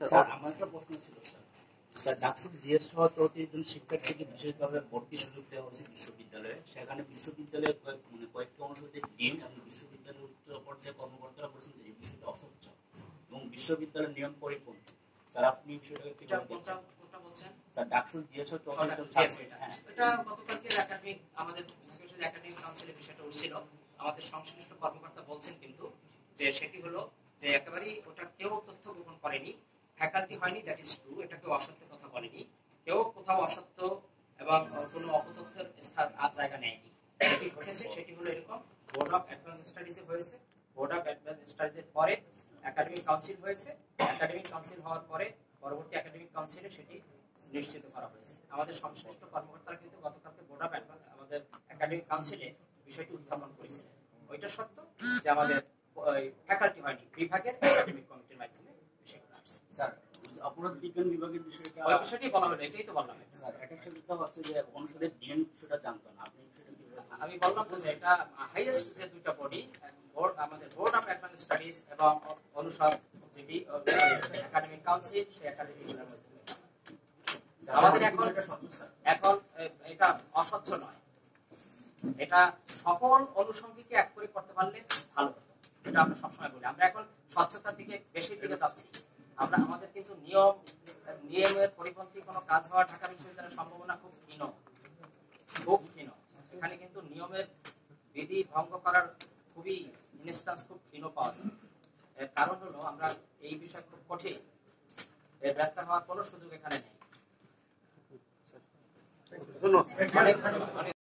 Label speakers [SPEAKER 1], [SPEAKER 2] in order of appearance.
[SPEAKER 1] Sir আমার একটা প্রশ্ন ছিল স্যার। স্যার ডাকসুর জিএস হওয়া চৌত্রিশ জন শিক্ষার্থীকে বিশেষভাবে ভর্তি সুযোগ দেওয়া হয়েছে বিশ্ববিদ্যালয়ে। সেখানে বিশ্ববিদ্যালয়ের কয়েক মানে কয়েকটি অনুষদের ডিন এবং বিশ্ববিদ্যালয়ের উচ্চ পর্যায়ে কর্মকর্তারা বলছেন যে এই বিষয়টা অস্বচ্ছ এবং বিশ্ববিদ্যালয়ের নিয়ম পরিপন্থী স্যার আপনি বিষয়টাকে
[SPEAKER 2] এটা
[SPEAKER 1] কীভাবে
[SPEAKER 2] কোনটা
[SPEAKER 1] দেখছেন
[SPEAKER 2] কোনটা বলছেন?
[SPEAKER 1] স্যার ডাকসুর জিএস হওয়া চৌত্রিশ জন
[SPEAKER 2] জি,
[SPEAKER 1] ছাত্র-
[SPEAKER 2] এটা।
[SPEAKER 1] হ্যাঁ।
[SPEAKER 2] এটা গতকালকে একাডেমিক আমাদের একাডেমিক কাউন্সিলের বিষয়টা উঠছিল। আমাদের সংশ্লিষ্ট কর্মকর্তা বলছেন কিন্তু যে সেটি হলো যে একেবারেই ওটা কেউ তথ্য গোপন করেনি। ফ্যাকাল্টি হয়নি দ্যাট ইজ ট্রু এটা কেউ অসত্য কথা বলেনি। কেউ কোথাও অসত্য এবং কোনো অপতথ্যের স্থান আর জায়গা নেয়নি। যেটি ঘটেছে সেটি হলো এরকম। বোর্ড অফ অ্যাডভান্স স্টাডিজে হয়েছে। বোর্ড অফ অ্যাডভান্স স্টাডিজের পরে একাডেমিক কাউন্সিল হয়েছে। একাডেমিক কাউন্সিল হওয়ার পরে পরবর্তী একাডেমিক কাউন্সিলে সেটি নিশ্চিত করা হয়েছে। আমাদের সংশ্লিষ্ট কর্মকর্তারা কিন্তু গতকালকে বোর্ড অফ অ্যাডভান্স আমাদের একাডেমিক কাউন্সিলে বিষয়টি উত্থাপন করেছিলেন। ওইটা সত্য যে আমাদের ফ্যাকাল্টি হয়নি। বিভাগের একাডেমিক কমিটির মাধ্যমে
[SPEAKER 1] স্যার অপরাধ বিজ্ঞান বিভাগের বিষয়টা
[SPEAKER 2] ওই বিষয়টি বলা হলো এটাই তো বললাম
[SPEAKER 1] স্যার এটার সাথে হচ্ছে যে অনুষদের ডিন বিষয়টা জানতো না। আপনি বিষয়টা
[SPEAKER 2] আমি বললাম তো যে এটা হাইয়েস্ট যে দুইটা বডি বোর্ড আমাদের বোর্ড অফ অ্যাডভান্স স্টাডিজ এবং অনুষদ যেটি একাডেমিক কাউন্সিল সেই একাডেমিক আমাদের এখন
[SPEAKER 1] বিষয়টা স্বচ্ছ স্যার
[SPEAKER 2] এখন এটা অস্বচ্ছ নয়। এটা সকল অনুষঙ্গীকে এক করে করতে পারলে ভালো হতো। এটা আমরা সবসময় বলি। আমরা এখন স্বচ্ছতার দিকে বেশি দিকে যাচ্ছি। আমরা আমাদের কিন্তু নিয়ম নিয়মের পরিপন্থী কোনো কাজ হওয়া ঢাকা বিশ্ববিদ্যালয়ের সম্ভাবনা খুব ক্ষীণ। খুব ক্ষীণ। এখানে কিন্তু নিয়মের বিধি ভঙ্গ করার খুবই ইনস্টান্স খুব ক্ষীণ পাওয়া যায়। এর কারণ হলো আমরা এই বিষয় খুব কঠিন। এর ব্যর্থ হওয়ার কোনো সুযোগ এখানে নেই।
[SPEAKER 3] ধন্যবাদ
[SPEAKER 2] অনেক ধন্যবাদ অনেক